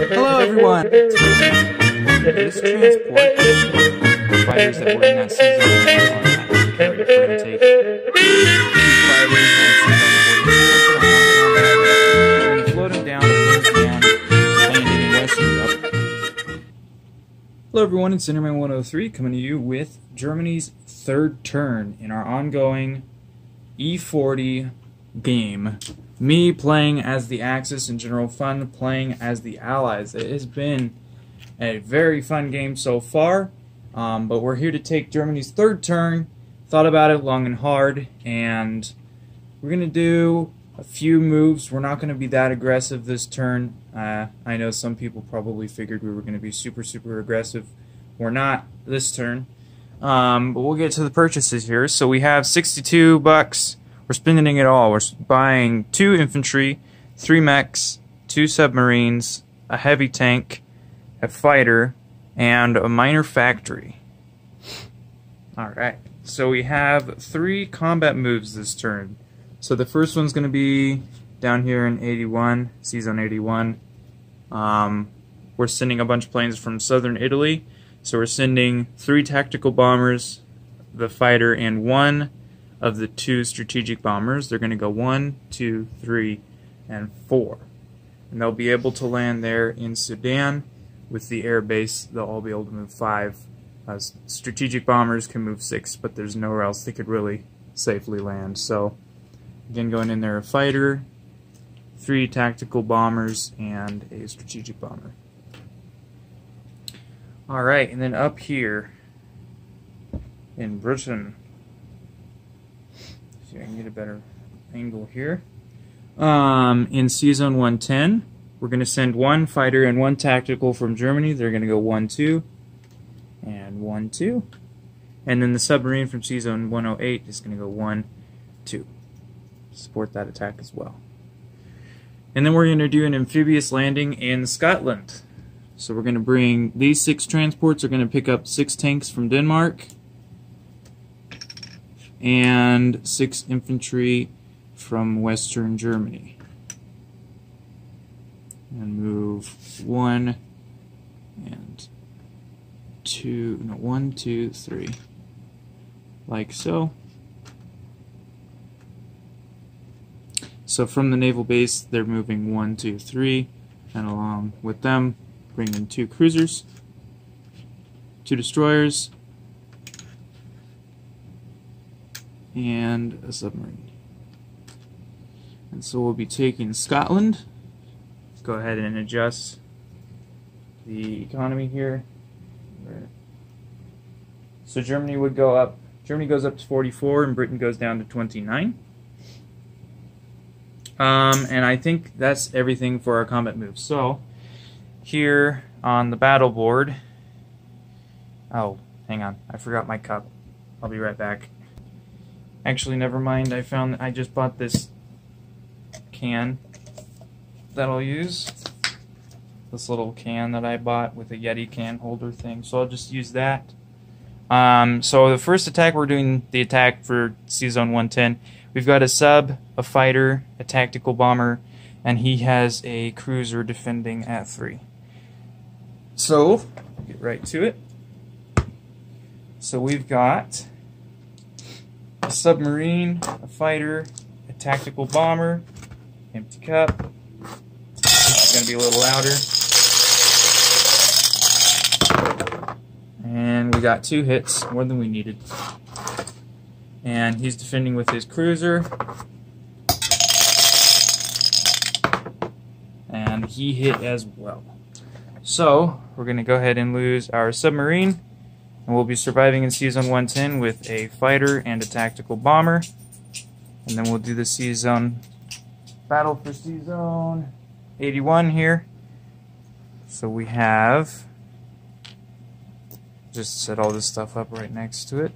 Hello, everyone. This transport, fighters that were in that season are on that. We're going to take two fighters and see them float them down, down, landing in West. Hello, everyone. It's Enderman103 coming to you with Germany's third turn in our ongoing E40 game me playing as the Axis and General Fun playing as the Allies. It has been a very fun game so far, um, but we're here to take Germany's third turn. Thought about it long and hard, and we're going to do a few moves. We're not going to be that aggressive this turn. Uh, I know some people probably figured we were going to be super, super aggressive. We're not this turn. Um, but we'll get to the purchases here. So we have 62 bucks we're spending it all. We're buying two infantry, three mechs, two submarines, a heavy tank, a fighter, and a minor factory. Alright, so we have three combat moves this turn. So the first one's going to be down here in 81, sea zone 81. Um, we're sending a bunch of planes from southern Italy. So we're sending three tactical bombers, the fighter, and one of the two strategic bombers. They're going to go one, two, three, and four. And they'll be able to land there in Sudan. With the air base, they'll all be able to move five. Uh, strategic bombers can move six, but there's nowhere else they could really safely land. So, again, going in there, a fighter, three tactical bombers, and a strategic bomber. Alright, and then up here in Britain, See if I can get a better angle here. Um, in sea zone 110, we're going to send one fighter and one tactical from Germany. They're going to go 1-2 and 1-2. And then the submarine from sea zone 108 is going to go 1-2. Support that attack as well. And then we're going to do an amphibious landing in Scotland. So we're going to bring these six transports are going to pick up six tanks from Denmark and six infantry from western Germany. And move one and two, no, one, two, three, like so. So from the naval base, they're moving one, two, three, and along with them, bring in two cruisers, two destroyers, and a submarine. And so we'll be taking Scotland. Go ahead and adjust the economy here. So Germany would go up, Germany goes up to 44 and Britain goes down to 29. Um, and I think that's everything for our combat moves. So here on the battle board, oh, hang on, I forgot my cup. I'll be right back. Actually, never mind. I found I just bought this can that I'll use. This little can that I bought with a Yeti can holder thing. So I'll just use that. Um, so the first attack, we're doing the attack for sea zone 110. We've got a sub, a fighter, a tactical bomber, and he has a cruiser defending at 3. So, get right to it. So we've got a submarine, a fighter, a tactical bomber, empty cup. Is going to be a little louder. And we got two hits, more than we needed. And he's defending with his cruiser. And he hit as well. So, we're going to go ahead and lose our submarine. And we'll be surviving in sea zone 110 with a fighter and a tactical bomber. And then we'll do the sea zone battle for sea zone 81 here. So we have just set all this stuff up right next to it.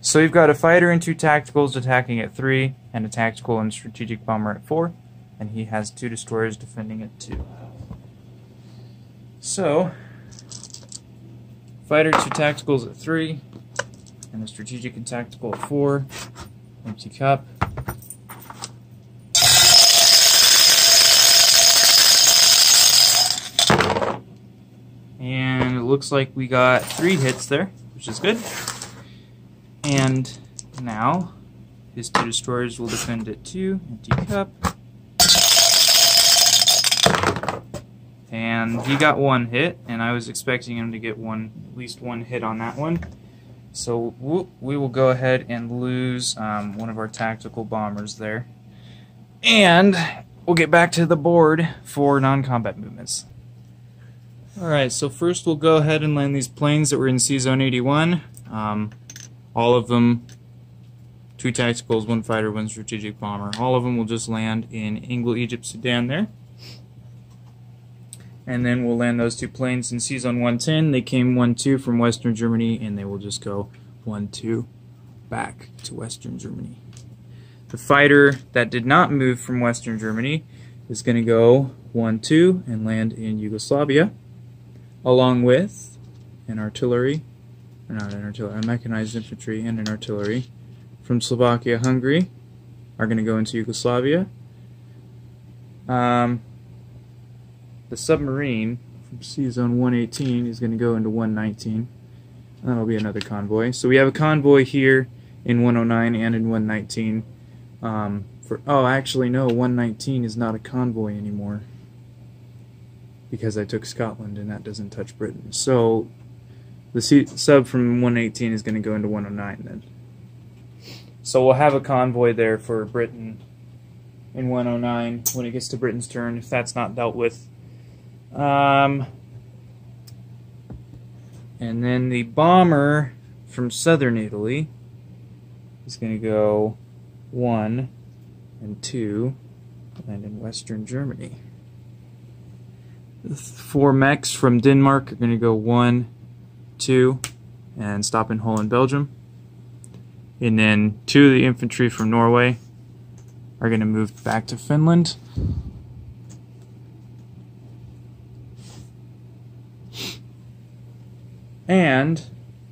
So we've got a fighter and two tacticals attacking at 3, and a tactical and strategic bomber at 4, and he has two destroyers defending at 2. So, Fighter two tacticals at 3, and a strategic and tactical at 4. Empty cup. And it looks like we got 3 hits there, which is good. And now his two destroyers will defend at 2, empty cup. And he got one hit, and I was expecting him to get one, at least one hit on that one. So we will go ahead and lose um, one of our tactical bombers there. And we'll get back to the board for non-combat movements. Alright, so first we'll go ahead and land these planes that were in sea zone 81. Um, all of them, two tacticals, one fighter, one strategic bomber. All of them will just land in Anglo, Egypt, Sudan there. And then we'll land those two planes in sea zone 110. They came 1-2 from Western Germany, and they will just go 1-2 back to Western Germany. The fighter that did not move from Western Germany is going to go 1-2 and land in Yugoslavia along with an artillery, or not an artillery, a mechanized infantry and an artillery from Slovakia, Hungary are going to go into Yugoslavia. Um, the submarine from sea zone 118 is going to go into 119. That'll be another convoy. So we have a convoy here in 109 and in 119. Um, for oh, actually no, 119 is not a convoy anymore because I took Scotland and that doesn't touch Britain. So the sub from 118 is going to go into 109 then. So we'll have a convoy there for Britain in 109 when it gets to Britain's turn if that's not dealt with. Um, and then the bomber from southern Italy is going to go 1 and 2 and in western Germany The four mechs from Denmark are going to go one, two, and stop in Holland, Belgium. And then two of the infantry from Norway are going to move back to Finland. And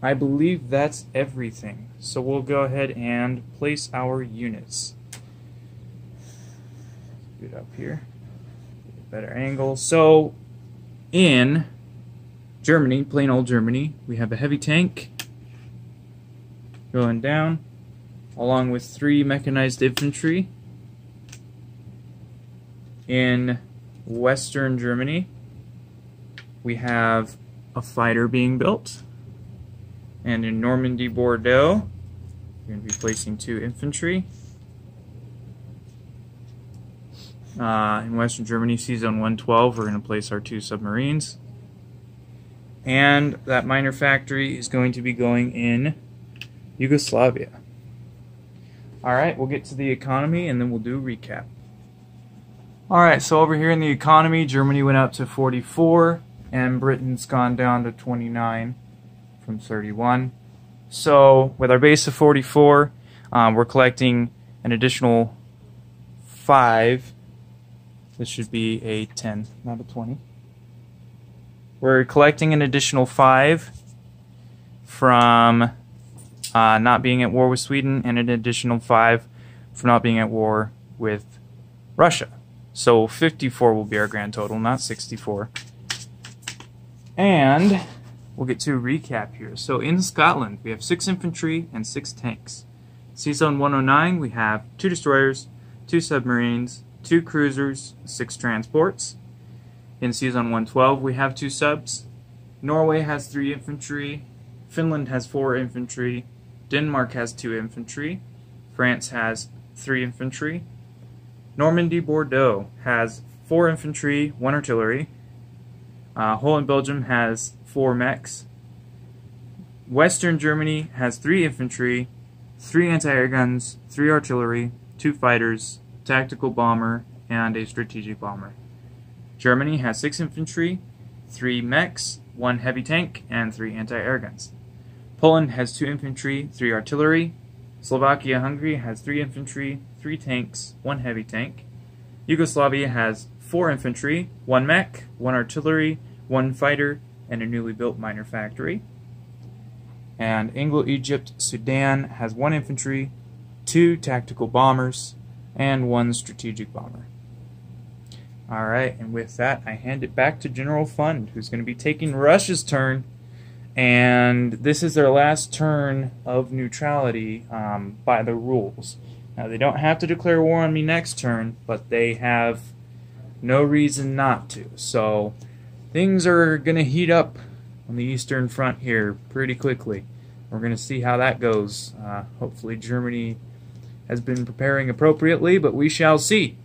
I believe that's everything. So we'll go ahead and place our units. Get up here better angle. So in Germany, plain old Germany, we have a heavy tank going down along with three mechanized infantry. In Western Germany, we have a fighter being built. And in Normandy, Bordeaux, we're going to be placing two infantry. Uh, in Western Germany, sea zone 112, we're going to place our two submarines. And that minor factory is going to be going in Yugoslavia. Alright, we'll get to the economy and then we'll do a recap. Alright, so over here in the economy, Germany went up to 44 and Britain's gone down to 29 from 31. So with our base of 44, um, we're collecting an additional 5 this should be a 10, not a 20. We're collecting an additional 5 from uh, not being at war with Sweden and an additional 5 for not being at war with Russia. So 54 will be our grand total, not 64. And we'll get to a recap here. So in Scotland, we have 6 infantry and 6 tanks. sea zone 109, we have 2 destroyers, 2 submarines, two cruisers, six transports. In sea zone 112, we have two subs. Norway has three infantry. Finland has four infantry. Denmark has two infantry. France has three infantry. Normandy Bordeaux has four infantry, one artillery. Uh, Holland Belgium has four mechs. Western Germany has three infantry, three anti-air guns, three artillery, two fighters, tactical bomber, and a strategic bomber. Germany has six infantry, three mechs, one heavy tank, and three anti-air guns. Poland has two infantry, three artillery. Slovakia Hungary has three infantry, three tanks, one heavy tank. Yugoslavia has four infantry, one mech, one artillery, one fighter, and a newly built minor factory. And Anglo Egypt Sudan has one infantry, two tactical bombers, and one strategic bomber. All right, and with that, I hand it back to General Fun, who's going to be taking Russia's turn. And this is their last turn of neutrality um, by the rules. Now, they don't have to declare war on me next turn, but they have no reason not to. So, things are going to heat up on the Eastern Front here pretty quickly. We're going to see how that goes. Uh, hopefully, Germany has been preparing appropriately, but we shall see.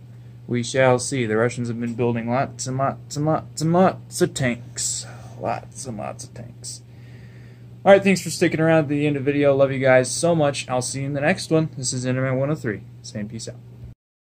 We shall see. The Russians have been building lots and lots and lots and lots of tanks. Lots and lots of tanks. Alright, thanks for sticking around to the end of the video. Love you guys so much. I'll see you in the next one. This is Enderman 103 saying peace out.